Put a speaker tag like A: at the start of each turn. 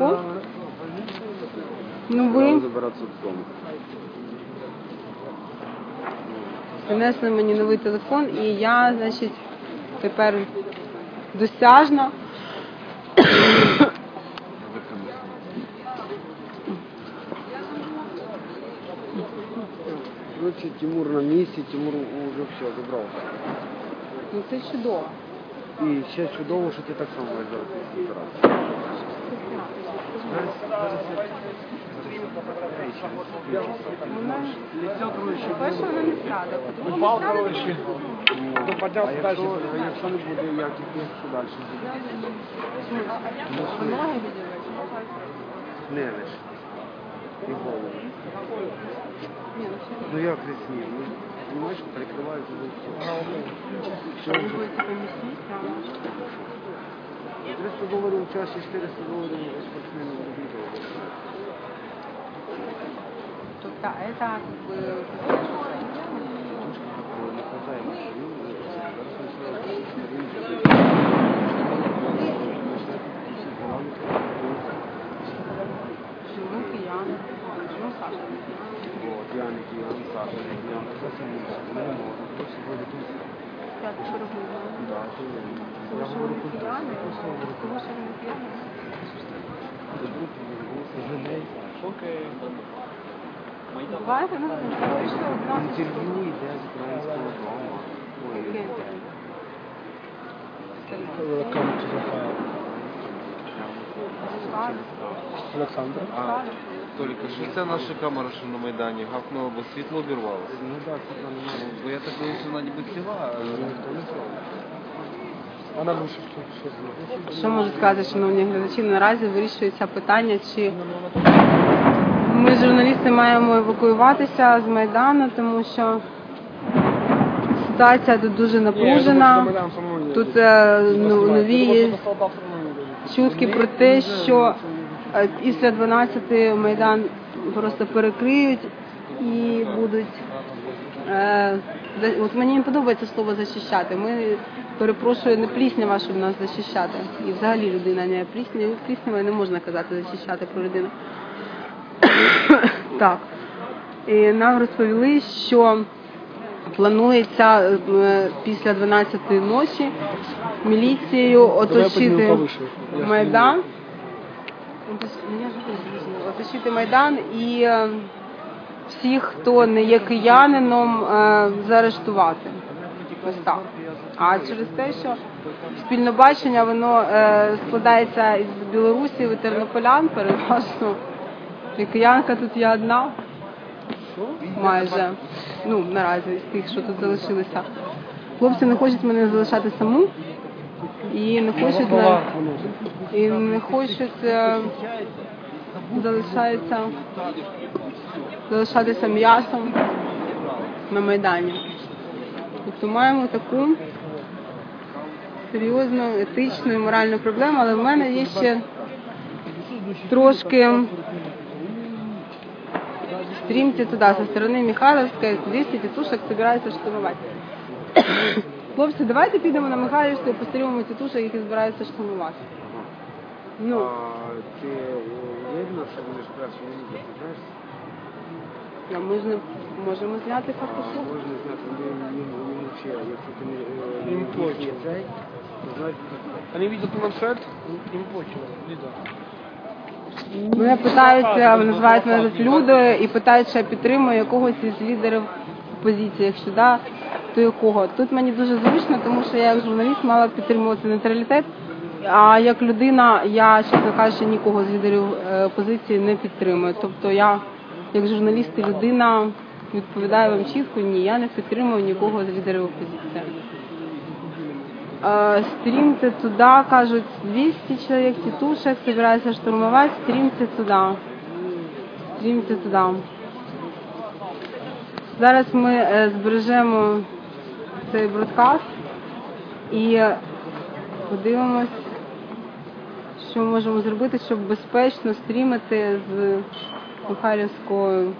A: О, Ну ви
B: забиратися додому.
A: принесли мені новий телефон, і я, значить, тепер досяжна.
B: Коротше, Тимур на місці, Тимур вже все забрав.
A: Ну це чудово.
B: І ще чудово, що ти так само маєш зараз збиратися.
A: Перше вона не страда.
C: Ну,
B: А якщо, якщо не буде, як іти, що далі?
A: Ноги відірвати.
B: Не лиш. І голову.
A: Ні, ну все.
B: Ну як рісні? Ну, Понимаєш, перекривається за все. Все,
A: Ви
B: вже.
A: будете помістити прямо.
B: 300 доларів в час і 400 доларів у спортсмена в відео.
A: Тобто, це как бы...
B: Трошки такого не хватає машин. тут
A: кияни,
B: просто говорю,
A: тому що вони кияни.
B: тут Женей.
C: Окей.
A: Буваєте, ну, вийшло в нас.
B: Інтерв'ю йде з українського дому. Ой,
A: Яке інтерв'ю?
C: Welcome to the file. Олександр.
D: А, Толік, а що це наша камера, що на Майдані гавкнула, бо світло обірвалося?
B: Ну так, це там немає.
D: Бо я так дивився, вона ніби ціла. а-
B: Ніхто не знає.
C: Вона щось зробити.
A: Що можу сказати, шановні глядачі? Наразі вирішується питання, чи ми, журналісти, маємо евакуюватися з Майдану, тому що ситуація тут дуже напружена. Тут е, ну, нові чутки про те, що е, після 12 Майдан просто перекриють і будуть. Е, от мені не подобається слово захищати. Ми перепрошую, не пліснява, щоб нас захищати. І взагалі людина не пліснява, пліснява не можна казати захищати про людину. так. І нам розповіли, що планується е, після 12 ночі міліцією оточити Майдан. Оточити Майдан і е, всіх, хто не є киянином, е, заарештувати. Ось так. А через те, що спільне бачення воно е, складається із білорусів і тернополян переважно. І киянка тут є одна. Майже. Ну, наразі з тих, що тут залишилися. Хлопці не хочуть мене залишати саму. І не хочуть на... і не хочуть е, залишаються залишатися м'ясом на Майдані. Тобто маємо таку серйозну етичну і моральну проблему, але в мене є ще трошки стримьте туда, со сторони Михайловської 200 тітушок збираються штурмувати. Хлопці, давайте підемо на Михайлівську і пострілимо тітушок, які збираються штурмувати. Ну,
B: А ти уверена, що вони ж перші не ти знаєш?
A: а ми ж не можемо зняти
B: А,
A: фотосу.
B: Можна знати, вони їм їм якщо ти не
C: Їм платять.
B: цей, то знаєш,
C: Они видят планшет, им почва. Видно.
A: Мене питаються, називають мене люди і питають, чи я підтримую якогось із лідерів опозиції. Якщо да, то якого? Тут мені дуже зручно, тому що я як журналіст мала підтримувати нейтралітет. А як людина, я чесно кажучи, нікого з лідерів е, опозиції не підтримую. Тобто я, як журналіст і людина, відповідаю вам чітко, ні, я не підтримую нікого з лідерів опозиції. Э, Стримте туда, кажуть, 200 человек тетушек собираются штурмовать, стримте туда. Стримте туда. Зараз ми збережемо цей бродкаст і подивимось, що можемо зробити, щоб безпечно стрімити з Михайлівською